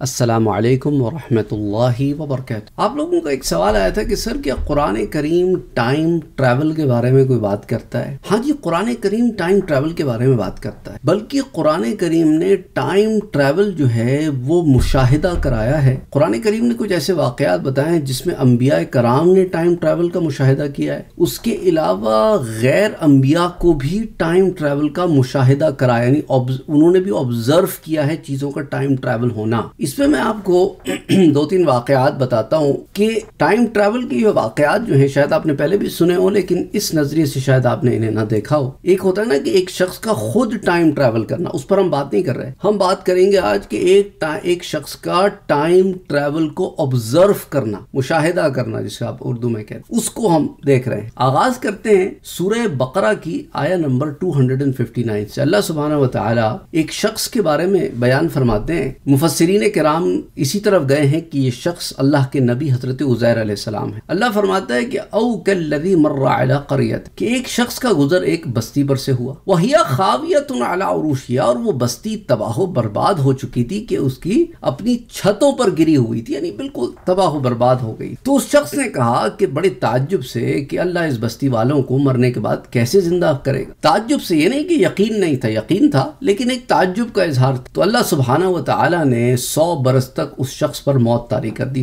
असलकम वरहमतुल्लाहि वबरकातुहू। आप लोगों का एक सवाल आया था कि सर, क्या कुरान करीम टाइम ट्रैवल के बारे में कोई बात करता है? हाँ जी, कुरान करीम टाइम ट्रैवल के बारे में बात करता है। बल्कि कुरान करीम ने टाइम ट्रैवल जो है, वो मुशाहिदा कराया है। कुरान करीम ने कुछ ऐसे वाकयात बताए हैं जिसमें अम्बिया कराम ने टाइम ट्रैवल का मुशाहिदा किया है। उसके अलावा गैर अम्बिया को भी टाइम ट्रैवल का मुशाहिदा कराया, यानी उन्होंने भी ऑब्ज़र्व किया है चीज़ों का टाइम ट्रैवल होना। इसमें मैं आपको दो तीन वाकयात बताता हूँ कि टाइम ट्रैवल के ये वाकयात जो है, शायद आपने पहले भी सुने हो, लेकिन इस नज़रिए से शायद आपने इन्हें ना देखा हो। एक होता है ना कि एक शख्स का खुद टाइम ट्रैवल करना, उस पर हम बात नहीं कर रहे। हम बात करेंगे आज के एक एक शख्स का टाइम ट्रैवल को ऑब्ज़र्व करना, मुशाहिदा करना, जिसे आप उर्दू में कहते उसको हम देख रहे हैं। आगाज़ करते हैं सूर्य बकरा की आया नंबर 259 से। अल्लाह सुबहाना एक शख्स के बारे में बयान फरमाते हैं। मुफसरीन के कराम इसी तरफ़ गए हैं कि ये शख्स अल्लाह के नबी हज़रत उजैर सलाम है। अल्लाह फरमाता है कि औ कल्लदी मर्रा करियत, कि एक शख्स का गुजर एक बस्ती पर से हुआ। वहिया खावियत अला और वो बस्ती तबाह बर्बाद हो चुकी थी कि उसकी अपनी छतों पर गिरी हुई थी, यानी बिल्कुल तबाह बर्बाद हो गई। तो उस शख्स ने कहा कि बड़े ताज्जुब से कि अल्लाह इस बस्ती वालों को मरने के बाद कैसे ज़िंदा करेगा। ताज्जुब से ये नहीं कि यकीन नहीं था, यकीन था, लेकिन एक ताज्जुब का इजहार तो अल्लाह सुबहाना व तआला ने सौ बरस तक उस शख्स पर मौत तारी कर दी।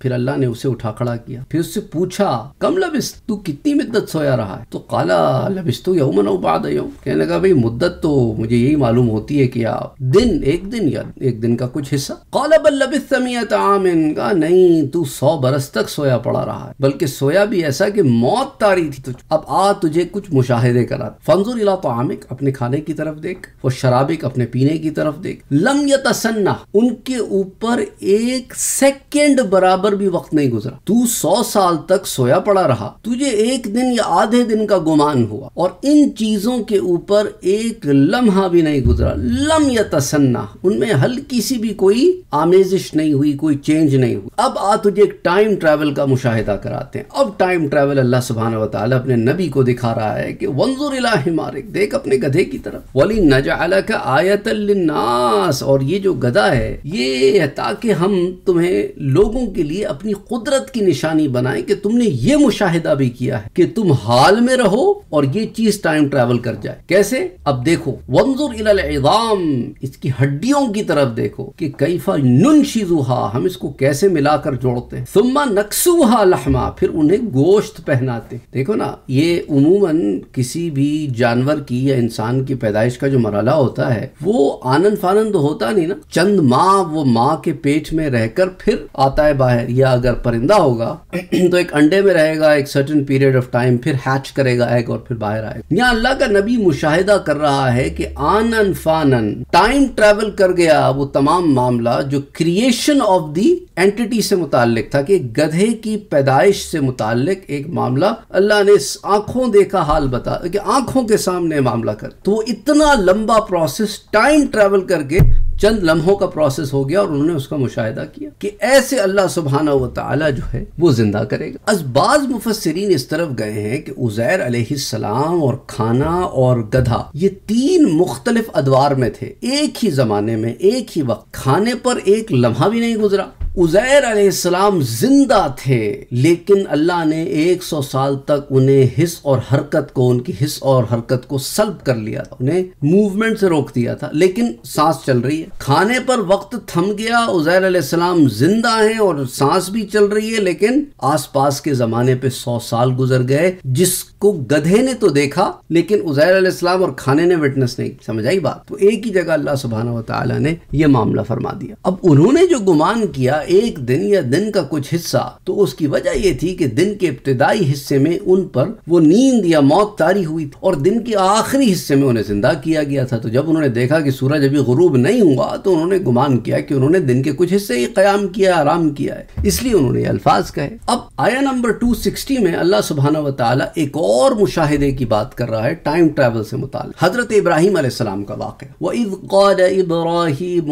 फिर अल्लाह ने उसे उठा खड़ा किया। फिर उससे पूछा, कम लबिस? तू कितनी मुद्दत सोया रहा है? तो काला, लबिस तो यौमन बाद कहने लगा, भाई, मुद्दत तो मुझे यही मालूम होती है कि आप दिन, एक दिन या एक दिन का कुछ हिस्सा? काला, बल लबिस आमिन। का नहीं, तू सौ बरस तक सोया पड़ा रहा है। बल्कि सोया भी ऐसा कि मौत तारी थी तो अब आ तुझे कुछ मुशाहिदे करा फंजुर इला तो आमिक अपने खाने की तरफ़ देख। वो शराबिक अपने पीने की तरफ़ देख। लम यतसन्ना, उनके ऊपर एक सेकंड बराबर भी वक्त नहीं गुजरा। तू सौ साल तक सोया पड़ा रहा। तुझे एक दिन या आधे दिन का गुमान हुआ। और इन चीज़ों के ऊपर एक लम्हा भी नहीं गुजरा। लम यतसन्ना, उनमें हल्की सी भी कोई आमेजिश नहीं हुई, कोई चेंज नहीं हुई। अब आ तुझे एक टाइम ट्रेवल का मुशाहिदा कराते हैं। अब टाइम ट्रेवल अल्लाह सुबहान वाली अपने नबी को दिखा रहा है कि वंजुर मारिक, देख अपने गधे की तरफ़। वली नजा का आयत नास और ये जो गदा है, ये है ताकि हम तुम्हें लोगों के लिए अपनी कुदरत की निशानी बनाए कि तुमने ये मुशाहिदा भी किया है कि तुम हाल में रहो और ये चीज़ टाइम ट्रेवल कर जाए। कैसे? अब देखो, वंजुर इलाम इसकी हड्डियों की तरफ़ देखो कि कैफा नुन शिजुहा हम इसको कैसे मिलाकर जोड़ते हैं। सुम्मा नक्सुहा लहमा, फिर उन्हें गोश्त पहनाते। देखो ना, ये उमूमन किसी भी जानवर की या इंसान की पैदाइश का जो मरला होता है वो आनंद फानंद होता नहीं ना। चंद माँ, वो माँ के पेट में रहकर फिर आता है बाहर। या अगर परिंदा होगा तो एक अंडे में रहेगा, एक सर्टन पीरियड ऑफ़ टाइम फिर हैच करेगा एग और फिर बाहर आएगा। यहाँ अल्लाह का नबी मुशाहिदा कर रहा है कि आनन फानन टाइम ट्रेवल कर गया वो तमाम मामला जो क्रिएशन ऑफ़ दी एंटिटी से मुतालिक था, कि गधे की पैदाइश से मुतालिक एक मामला अल्लाह ने आँखों देखा, हाल बता, कि आँखों के सामने मामला कर। तो वो इतना लंबा प्रोसेस टाइम ट्रेवल करके चंद लम्हों का प्रोसेस हो गया और उन्होंने उसका मुशाहिदा किया कि ऐसे अल्लाह सुबहाना व ताला जो है, वो ज़िंदा करेगा। अजबाज मुफसरीन इस तरफ़ गए हैं कि उजैर सलाम और खाना और गधा, ये तीन मुख्तलिफ़ अदवार में थे। एक ही जमाने में, एक ही वक्त। खाने पर एक लम्हा भी नहीं गुजरा। उजैर अलैहिस्सलाम ज़िंदा थे, लेकिन अल्लाह ने 100 साल तक उन्हें हिस और हरकत को, उनकी हिस और हरकत को सल्ब कर लिया था, उन्हें मूवमेंट से रोक दिया था, लेकिन सांस चल रही है। खाने पर वक्त थम गया, उजैर अलैहिस्सलाम ज़िंदा हैं और सांस भी चल रही है, लेकिन आसपास के जमाने पे सौ साल गुजर गए, जिसको गधे ने तो देखा, लेकिन उजैर अलैहिस्सलाम और खाने ने विटनेस नहीं, समझ आई बात? तो एक ही जगह अल्लाह सुबहाना ने यह मामला फरमा दिया। अब उन्होंने जो गुमान किया एक दिन या दिन का कुछ हिस्सा। तो उसकी वजह यह थी कि दिन के इब्तदाई हिस्से में उन पर वो नींद या मौत तारी हुई थी और दिन के आखिरी हिस्से में उन्हें ज़िंदा किया गया था। तो जब उन्होंने देखा कि सूरज अभी गुरूब नहीं हुआ तो उन्होंने गुमान किया कि उन्होंने दिन के कुछ हिस्से ही कयाम किया, आराम किया है। इसलिए उन्होंने अल्फाज कहे। अब आया नंबर टू सिक्सटी में अल्लाह सुबहाना वाली एक और मुशाहिदे की बात कर रहा है टाइम ट्रेवल से मुताल हज़रत इब्राहिम सलाम का वाक़ इब्राहिम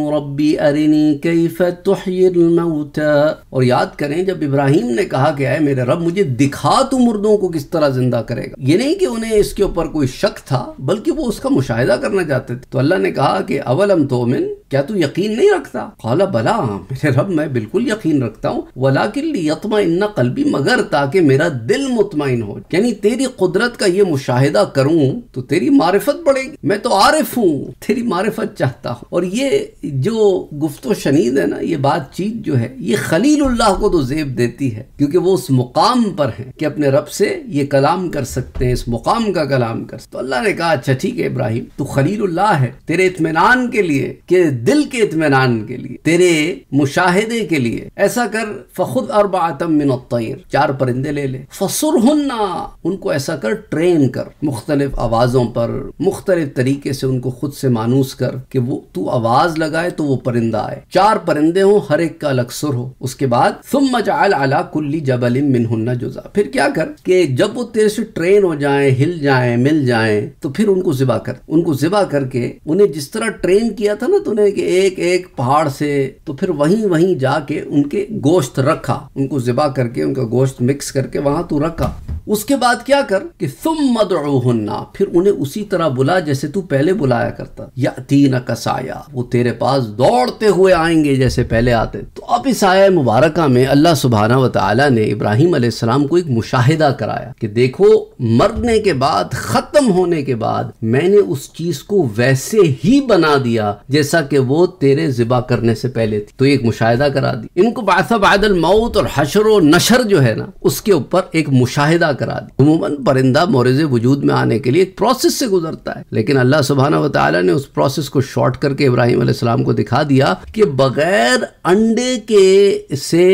ना ऊँचा और याद करें, जब इब्राहिम ने कहा गया है मेरे रब, मुझे दिखा तू मुर्दों को किस तरह ज़िंदा करेगा। ये नहीं कि उन्हें इसके ऊपर कोई शक था, बल्कि वो उसका मुशाहिदा करना चाहते थे। तो अल्लाह ने कहा कि, अवलम तोमिन, क्या तू यकीन नहीं रखता? खाला बला, मेरे रब, मैं बिल्कुल यकीन रखता हूँ। वला यतमा इन्ना मगर ताकि मेरा दिल मुतमिन हो। यानी तेरी कुदरत का ये मुशाहिदा करूँ तो तेरी मारिफत बढ़ेगी। मैं तो आरिफ हूँ, तेरी मारिफत चाहता हूँ। और ये जो गुफ्त शनीद है ना, ये बातचीत जो है, ये खलील्लाह को तो जेब देती है, क्योंकि वो उस मुकाम पर है कि अपने रब से ये कलाम कर सकते हैं, इस मुकाम का कलाम कर सकते तो अल्लाह ने कहा अच्छा ठीक है इब्राहिम, तू खलील्लाह है, तेरे इतमान के लिए, कि दिल के इतमान के लिए, तेरे मुशाहिदे के लिए, ऐसा कर, फखुद अरबातम मिन तैर चार परिंदे ले ले, फसुरहुन्ना, उनको ऐसा कर, ट्रेन कर, मुख्तलिफ़ आवाजों पर, मुख्तलिफ़ तरीके से उनको खुद से मानूस कर, कि वो, तू आवाज़ लगाए तो वो परिंदा आए, चार परिंदे हो, हर एक का सुर हो, उसके बाद सुम मजाल अला कुल्ली जबल मिनहुन्ना जुजा फिर क्या कर कि जब वो तेरे से ट्रेन हो जाए, हिल जाए, मिल जाए तो फिर उनको जिबा कर। उनको जिबा करके, उन्हें जिस तरह ट्रेन किया था ना तूने कि एक एक पहाड़ से तो फिर वहीं वहीं जाके उनके गोश्त रखा। उनको जिबा करके, उनका गोश्त मिक्स करके वहाँ तू रखा। उसके बाद क्या कर कि तुम मदुन्ना फिर उन्हें उसी तरह बुला जैसे तू पहले बुलाया करता। या तीन कसाया वो तेरे पास दौड़ते हुए आएँगे जैसे पहले आते। तो अब इस आया मुबारक में अल्लाह सुबहाना व ताला ने इब्राहिम अलैहिस्सलाम को एक मुशाहिदा कराया कि देखो, मरने के बाद, खत्म होने के बाद मैंने उस चीज़ को वैसे ही बना दिया जैसा कि वो तेरे जिबा करने से पहले थी। तो एक मुशाहिदा करा दी। इनको बासा बादल मौत और हशर नशर जो है ना, उसके ऊपर एक मुशाहिदा करा दी। उमूमन परिंदा मोरज वजूद में आने के लिए एक प्रोसेस से गुजरता है। लेकिन अल्लाह सुबहाना वाली ने उस प्रोसेस को शॉर्ट करके इब्राहिम को दिखा दिया कि बगैर अंडे के से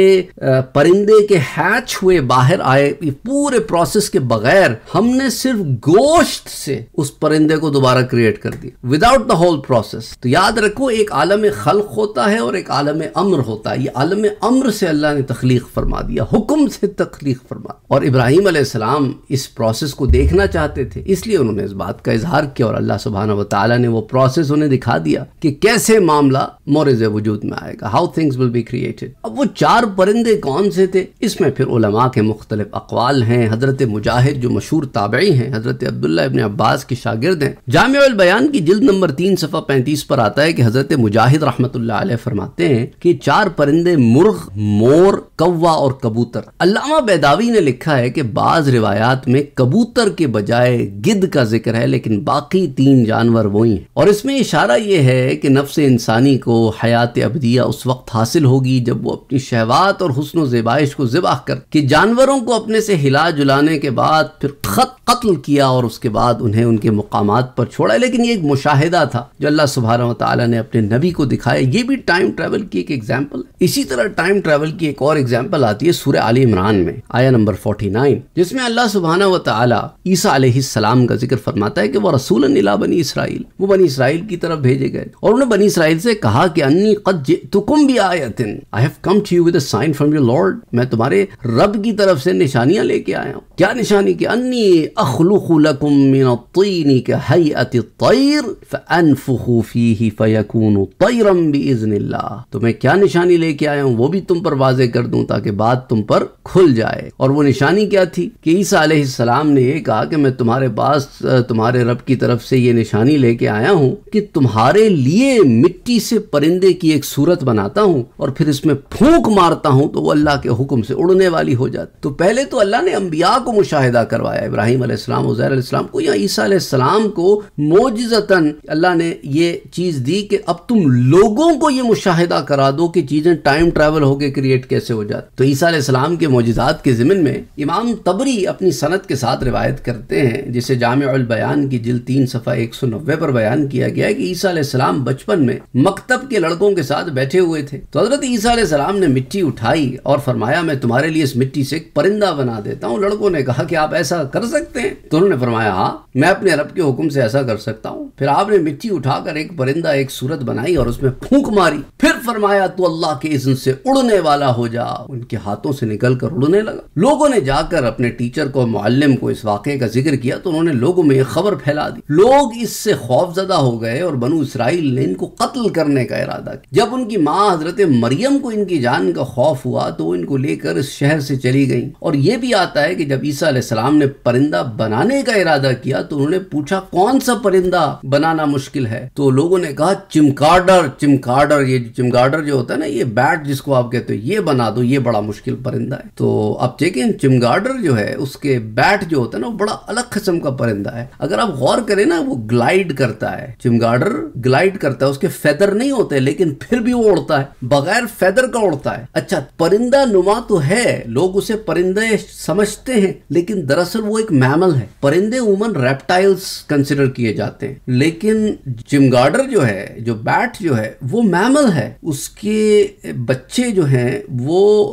परिंदे के हैच हुए बाहर आए पूरे प्रोसेस के बगैर हमने सिर्फ़ गोश्त से उस परिंदे को दोबारा क्रिएट कर दिया। विदाउट द होल प्रोसेस तो याद रखो, एक आलम खल्क होता है और एक आलम अम्र होता है। ये आलम अम्र से अल्लाह ने तखलीक फरमा दिया, हुक्म से तखलीक फरमा। और इब्राहिम सलाम इस प्रोसेस को देखना चाहते थे। इसलिए उन्होंने इस बात का इजहार किया और अल्लाह सुबहाना वाली ने वो प्रोसेस उन्हें दिखा दिया कि कैसे मामला मोरज वजूद में आएगा how things will be created अब वो चार परिंदे कौन से थे? इसमें फिर उलमा के मुख्तलिफ़ अकवाल हैं, हज़रत मुजाहिद जो मशहूर ताबई हैं, हज़रत अब्दुल्ला इबन अब्बास के शागिर्द हैं। जाम बयान की जिल्द नंबर तीन सफ़ा पैंतीस पर आता है कि हज़रत मुजाहिद रहमत फरमाते हैं कि चार परिंदे मुर्ग, मोर कौवा और कबूतर। अल्लामा बेदावी ने लिखा है कि बाज रिवायात में कबूतर के बजाय गिद्ध का ज़िक्र है लेकिन बाकी तीन जानवर वही हैं और इसमें इशारा यह है कि नफ्स इंसानी को हयात अबदिया उस वक्त हासिल होगी जब वो अपनी शहवात और हुसन ज़बाइश को ज़िबा कर कि जानवरों को अपने से हिला जुलाने के बाद फिर खत कत्ल किया और उसके बाद उन्हें उनके मुकाम पर छोड़ा लेकिन ये एक मुशाहिदा था जो अल्लाह सुबहाना तला ने अपने नबी को दिखाया ये भी टाइम ट्रेवल की एक एग्ज़ाम्पल इसी तरह टाइम ट्रेवल की एक और एग्ज़ाम्पल आती है सूर्य आली इमरान में आया नंबर फोर्टी नाइन जिसमें अल्लाह सुबहाना व ताला ईसा सलाम का ज़िक्र फरमाता है कि वो रसूल नीला बनी इसराइल, वो बनी इसराइल की तरफ़ भेजे गए। और उन्होंने बनी इसराइल से कहा कि अन्नी कद तुकुम भी आयतिन I have come to you with sign from your lord मैं तुम्हारे रब की तरफ़ से निशानियाँ लेके आया हूँ। क्या निशानी की अन्नी अखलुखु लकुम मिन तीनी के हयअति तैर, फअनफुखु फीही फयकूनु तैरम बिइज़्निल्लाह। तो मैं क्या निशानी लेके आया हूँ? वो भी तुम पर वाजे कर दूँ ताकि बात तुम पर खुल जाए। और वो निशानी क्या थी? कि ईसा सलाम ने यह कहा कि मैं तुम्हारे पास तुम्हारे रब की तरफ़ से ये निशानी लेके आया हूँ कि तुम्हारे लिए मिट्टी से परिंदे की एक सूरत बनाता हूँ और फिर इसमें फूंक मारता हूँ तो वो अल्लाह के हुक्म से उड़ने वाली हो जाती। तो पहले तो अल्लाह ने अम्बिया को मुशाहिदा करवाया। इब्राहिम अलैहिस्सलाम उजैर को या ईसा अलैहिस्सलाम को मोजतन अल्लाह ने ये चीज़ दी कि अब तुम लोगों को ये मुशाहिदा करा दो कि चीज़ें टाइम ट्रेवल होके क्रिएट कैसे हो जाती। तो ईसा अलैहिस्सलाम के मोजात के जिमन में इमाम तबरी अपनी सनत के साथ रिवायत करते हैं, जिसे जाम बयान की जिल तीन सफ़ा एक सौ नब्बे पर बयान किया गया कि ईसा बचपन में मकतब के लड़कों के साथ बैठे हुए थे। तो हज़रत ईसा ने मिट्टी उठाई और फरमाया, मैं तुम्हारे लिए इस मिट्टी से एक परिंदा बना देता हूँ। लड़कों ने कहा कि आप ऐसा कर सकते हैं। तो उन्होंने फरमाया हाँ मैं अपने अरब के हुक्म से ऐसा कर सकता हूँ। फिर आपने मिट्टी उठाकर एक परिंदा, एक सूरत बनाई और उसमें फूंक मारी। फिर फरमाया, तू अल्लाह के इज्न से उड़ने वाला हो जा। उनके हाथों से निकल कर उड़ने लगा। लोगों ने जाकर अपने टीचर को, मुअल्लिम को इस वाक़े का ज़िक्र किया तो उन्होंने लोगों में खबर फैला दी। लोग इससे खौफजदा हो गए और बनु इसराइल ने इनको कत्ल करने का इरादा किया। जब उनकी माँ हज़रत मरियम को इनकी जान का खौफ हुआ तो इनको लेकर इस शहर से चली गई। और ये भी आता है कि जब ईसा ने परिंदा बनाने का इरादा किया तो उन्होंने पूछा, कौन सा परिंदा? बनाना मुश्किल है। तो लोगों ने कहा चिमकार्डर चिमकार्डर ये चिमगार्डर जो होता है ना, ये बैट जिसको आप कहते हो, ये बना दो, ये बड़ा मुश्किल परिंदा है। तो आप चेकिन चिमगार्डर जो है, उसके बैट जो होता है ना, वो बड़ा अलग किस्म का परिंदा है। अगर आप गौर करें ना, वो ग्लाइड करता है। चिमगार्डर ग्लाइड करता है, उसके फेदर नहीं होते, लेकिन फिर भी वो उड़ता है। बगैर फेदर का उड़ता है। अच्छा परिंदा नुमा तो है, लोग उसे परिंदे समझते हैं, लेकिन दरअसल वो एक मैमल है। परिंदे उमन रेप्टाइल्स कंसिडर किए जाते हैं। लेकिन चिमगार्डर जो है, जो बैट जो है, वो मैमल है। उसके बच्चे जो हैं, वो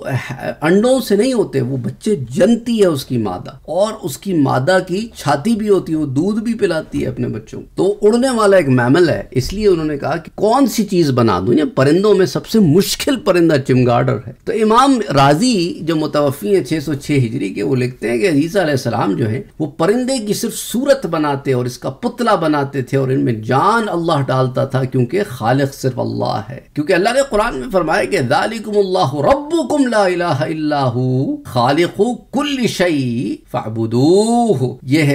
अंडों से नहीं होते, वो बच्चे जनती है उसकी मादा। और उसकी मादा की छाती भी होती है, वो दूध भी पिलाती है अपने बच्चों को। तो उड़ने वाला एक मैमल है, इसलिए उन्होंने कहा कि कौन सी चीज़ बना दू? या परिंदों में सबसे मुश्किल परिंदा चिमगार्डर है। तो इमाम राज़ी जो मुतवफ़ी है छह सौ छह हिजरी के, वो लिखते हैं कि ईसा सलाम जो है, वो परिंदे की सिर्फ़ सूरत बनाते और इसका पुतला बनाते थे। और इनमें जान अल्लाह डालता था क्योंकि खालिक सिर्फ़ अल्लाह है। क्योंकि अल्लाह ने कुरान में फरमाया कि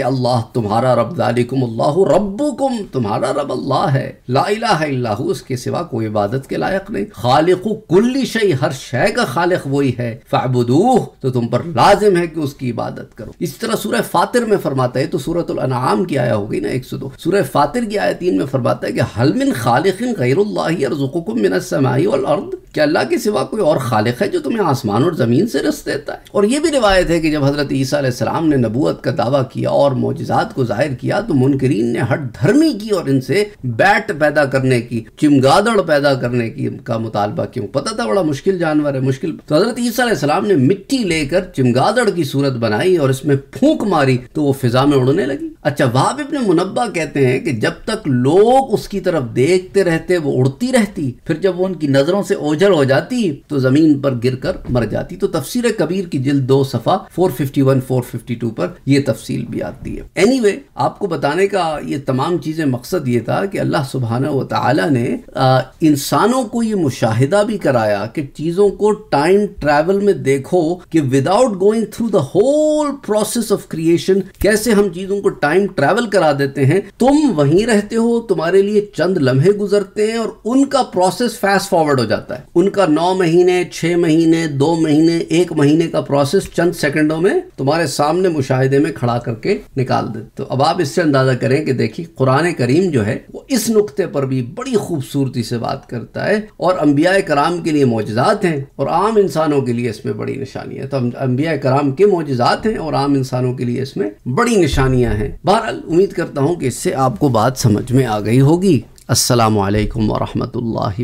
अल्लाह, तुम्हारा रब दालिकुमुल्लाहु रब्बुकुम, तुम्हारा रब अल्लाह है। ला इलाहा इल्लाहु, उसके सिवा कोई इबादत के लायक नहीं। खालिकु कुल्ली शई, हर शय का खालिक वही है। फअबुदूह तो तुम पर लाजिम है कि उसकी इबादत करो। इस तरह सूरह फातिर में फरमाता है तो सूरत अनाम की आया होगी ना, एक सौ दो। सूरह फातिर की आयत में फरमाता है कि हलमिन खालिकिन गैरुल्लाह यरजुकुकुम मिनस समाई वल अर्द क्या अल्लाह के सिवा कोई और खालिक है जो तुम्हें आसमान और ज़मीन से रस देता है। और ये भी रिवायत है कि जब हज़रत ईसा सलाम ने नबूत का दावा किया और मोजात को ज़ाहिर किया तो मुनकरीन ने हट धर्मी की और इनसे बैट पैदा करने की, चिमगादड़ पैदा करने की का मुतालबा क्यों? पता था बड़ा मुश्किल जानवर है, मुश्किल। तो हज़रत ईसा सलाम ने मिट्टी लेकर चिमगादड़ की सूरत बनाई और इसमें फूंक मारी तो वो फिजा में उड़ने लगी। अच्छा वहाब इब्ने मुनब्बा कहते हैं कि जब तक लोग उसकी तरफ़ देखते रहते वो उड़ती रहती फिर जब वो उनकी नज़रों से ओझल हो जाती तो ज़मीन पर गिरकर मर जाती। तो तफसीर कबीर की जिल्द दो सफ़ा 451 452 पर ये तफसील भी आती है। एनीवे anyway, आपको बताने का ये तमाम चीज़ें मकसद ये था कि अल्लाह सुबहाना व ताला ने इंसानों को ये मुशाहिदा भी कराया कि चीज़ों को टाइम ट्रैवल में देखो कि without going through the whole process of creation कैसे हम चीज़ों को टाइम ट्रैवल करा देते हैं, तुम वहीं रहते हो, तुम्हारे लिए चंद लम्हे गुजरते हैं और उनका प्रोसेस फास्ट फॉरवर्ड हो जाता है। उनका नौ महीने, छह महीने, दो महीने, एक महीने का प्रोसेस चंद सेकंडों में तुम्हारे सामने मुशाहिदे में खड़ा करके निकाल दे। तो अब आप इससे अंदाज़ा करें कि देखिए, कुरान करीम जो है, वो इस नुक्ते पर भी बड़ी खूबसूरती से बात करता है और अम्बिया कराम के लिए मोजात हैं और आम इंसानों के लिए इसमें बड़ी निशानियाँ तो अम्बिया कराम के मोजात हैं और आम इंसानों के लिए इसमें बड़ी निशानियाँ हैं। बहरहाल उम्मीद करता हूँ कि इससे आपको बात समझ में आ गई होगी। असलम वरम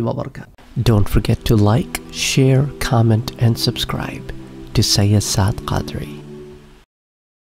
work don't forget to like share comment and subscribe to Syed सात कादरी